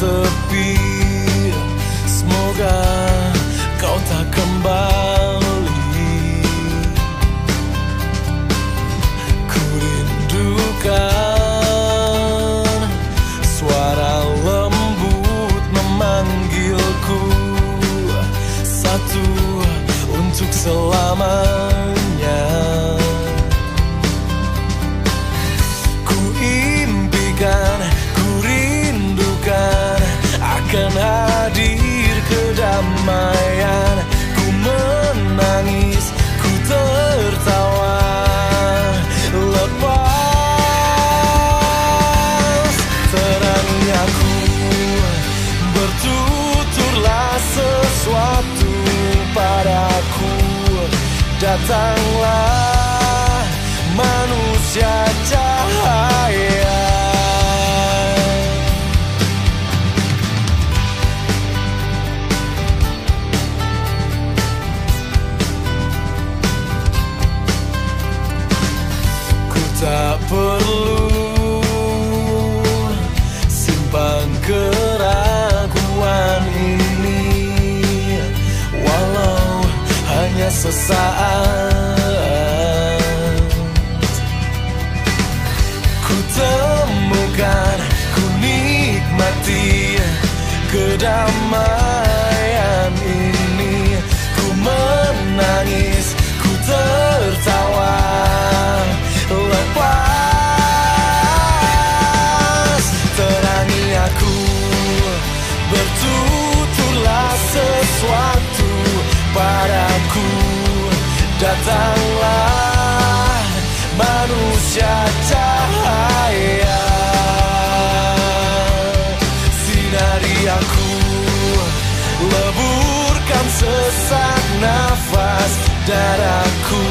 sepi Semoga kau tak kembali kedamaian Ku menangis, ku tertawa. Lepas terangi aku Bertuturlah sesuatu padaku. Datanglah manusia cahaya tak perlu simpan keraguan ini. Walau hanya sesaat. Ku temukan, ku nikmati kedamaian padaku. Datanglah manusia cahaya. Sinari aku Leburkan sesak nafas daraku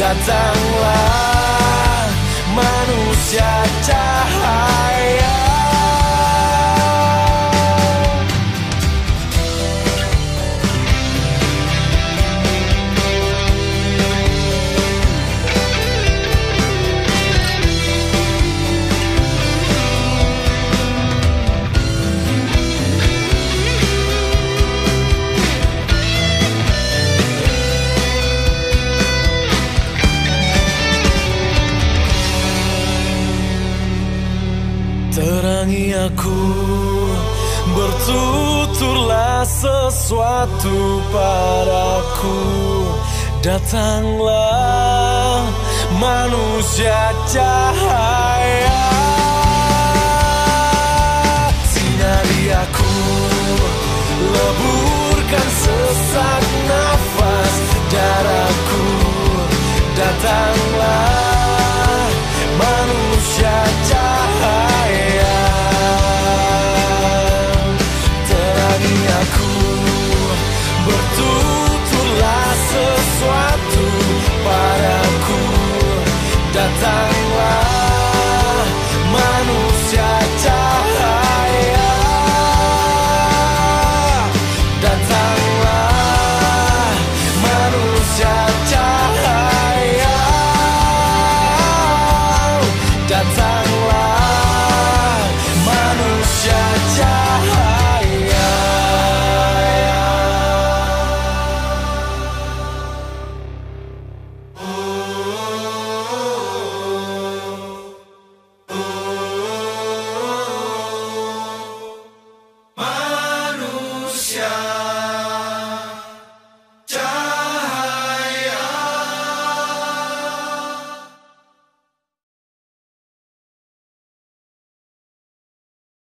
Datanglah manusia cahaya Terangi aku. Bertuturlah sesuatu padaku. Datanglah manusia cahaya time.